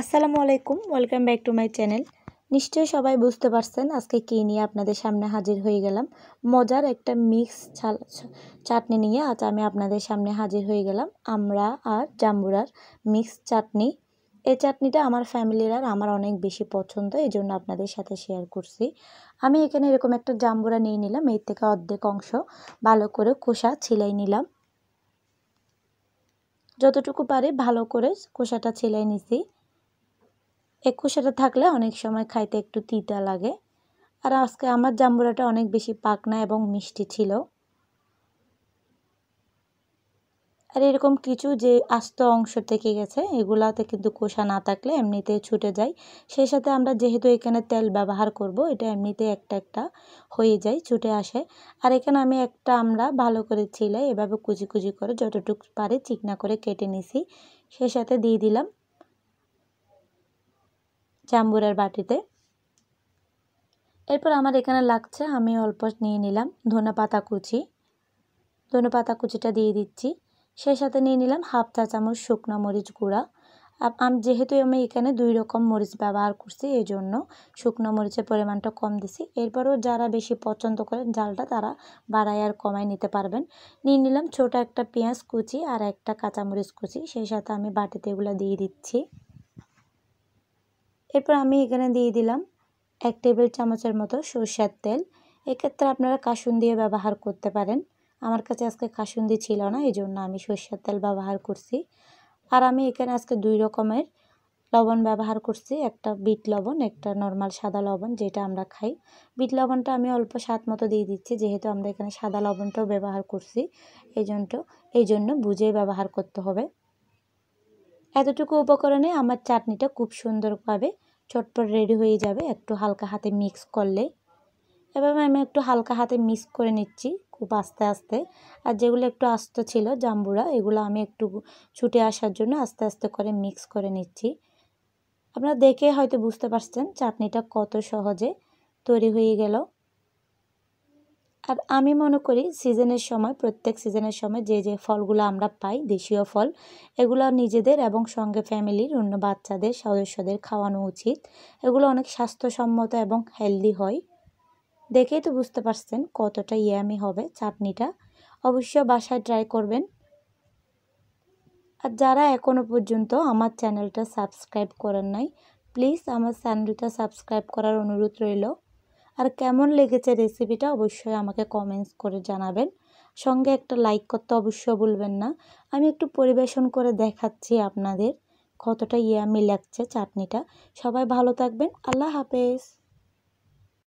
আসসালামু আলাইকুম, welcome back to my channel. নিশ্চয়ই সবাই বুঝতে পারছেন আজকে কী নিয়ে আপনাদের সামনে হাজির হয়ে গেলাম। মজার একটা মিক্স চাটনি নিয়ে আজ আমি আপনাদের সামনে হাজির হয়ে গেলাম। আমরা আর জাম্বুরার মিক্স চাটনি। এই চাটনিটা আমার ফ্যামিলির আর আমার অনেক বেশি পছন্দ এই জন্য আপনাদের সাথে শেয়ার করছি। আমি এখানে এরকম একটা জাম্বুরা নিয়ে নিলাম, এর থেকে অর্ধেক অংশ ভালো করে খোসা ছিলাই নিলাম। যতটুকু পারি ভালো করে খোসাটা ছিলাই নিছি। একুশেটা থাকলে অনেক সময় খাইতে একটু তিতা লাগে। আর আজকে আমার জাম্বুরাটা অনেক বেশি পাকনা এবং মিষ্টি ছিল। আর এরকম কিছু যে আস্ত অংশ থেকে গেছে, এগুলাতে কিন্তু কোষা না থাকলে এমনিতে ছুটে যায়। সেই সাথে আমরা যেহেতু এখানে তেল ব্যবহার করব, এটা এমনিতে একটা একটা হয়ে যায়, ছুটে আসে। আর এখানে আমি একটা আমরা ভালো করে ছিলে, এভাবে কুচি কুচি করে যতটুকু পারে চিকনা করে কেটে নিছি। সেই সাথে দিয়ে দিলাম। জাম্বুরের বাটিতে। এরপর আমার এখানে লাগছে, আমি অল্প নিয়ে নিলাম ধনে পাতা কুচি। ধনে পাতা কুচিটা দিয়ে দিচ্ছি। সেই সাথে নিয়ে নিলাম হাফ চা চামচ শুকনো মরিচ গুঁড়া। আমি, যেহেতু আমি এখানে দুই রকম মরিচ ব্যবহার করছি, এই জন্য শুকনো মরিচের পরিমাণটা কম দিছি। এরপরও যারা বেশি পছন্দ করেন জালটা, তারা বাড়ায় আর কমায় নিতে পারবেন। নিয়ে নিলাম ছোট একটা পেঁয়াজ কুচি আর একটা কাঁচামরিচ কুচি। সেই সাথে আমি বাটিতে এগুলো দিয়ে দিচ্ছি। এরপর আমি এখানে দিয়ে দিলাম এক টেবিল চামচের মতো সরষের তেল। এক্ষেত্রে আপনারা কাসুন দিয়ে ব্যবহার করতে পারেন। আমার কাছে আজকে কাসুন্দি ছিল না এই জন্য আমি সরষের তেল ব্যবহার করছি। আর আমি এখানে আজকে দুই রকমের লবণ ব্যবহার করছি, একটা বিট লবণ, একটা নর্মাল সাদা লবণ যেটা আমরা খাই। বিট লবণটা আমি অল্প স্বাদ মতো দিয়ে দিচ্ছি, যেহেতু আমরা এখানে সাদা লবণটাও ব্যবহার করছি এই জন্য এই জন্য বুঝে ব্যবহার করতে হবে। এতটুকু উপকরণে আমার চাটনিটা খুব সুন্দরভাবে চটপট রেডি হয়ে যাবে। একটু হালকা হাতে মিক্স করলে। এভাবে আমি একটু হালকা হাতে মিক্স করে নিচ্ছি খুব আস্তে আস্তে। আর যেগুলো একটু আস্ত ছিল, জাম্বুরা, এগুলো আমি একটু ছুটে আসার জন্য আস্তে আস্তে করে মিক্স করে নিচ্ছি। আপনারা দেখে হয়তো বুঝতে পারছেন চাটনিটা কত সহজে তৈরি হয়ে গেল। আর আমি মনে করি সিজনের সময়, প্রত্যেক সিজনের সময় যে যে ফলগুলো আমরা পাই, দেশীয় ফল, এগুলো নিজেদের এবং সঙ্গে ফ্যামিলির অন্য বাচ্চাদের, সদস্যদের খাওয়ানো উচিত। এগুলো অনেক স্বাস্থ্যসম্মত এবং হেলদি হয়। দেখেই তো বুঝতে পারছেন কতটা ইয়ামি হবে চাটনিটা। অবশ্য বাসায় ট্রাই করবেন। আর যারা এখনও পর্যন্ত আমার চ্যানেলটা সাবস্ক্রাইব করেন নাই প্লিজ আমার চ্যানেলটা সাবস্ক্রাইব করার অনুরোধ রইল। আর কেমন লেগেছে রেসিপিটা অবশ্যই আমাকে কমেন্টস করে জানাবেন। সঙ্গে একটা লাইক করতে অবশ্যই বলবেন না। আমি একটু পরিবেশন করে দেখাচ্ছি আপনাদের কতটা ইয়ামি লাগছে চাটনিটা। সবাই ভালো থাকবেন। আল্লাহ হাফেজ।